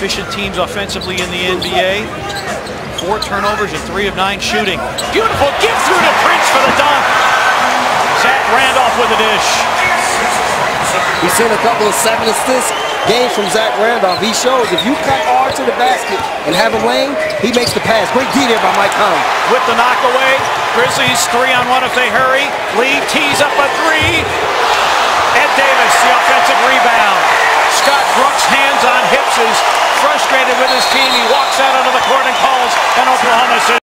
efficient teams offensively in the NBA. Four turnovers and three of nine shooting. Beautiful give through to Prince for the dunk. Zach Randolph with a dish. We've seen a couple of seven assist games from Zach Randolph. He shows if you cut hard to the basket and have a lane, he makes the pass. Great D there by Mike Conley. With the knockaway, Grizzlies three on one if they hurry. Lee tees up frustrated with his team. He walks out onto the court and calls an Oklahoma City.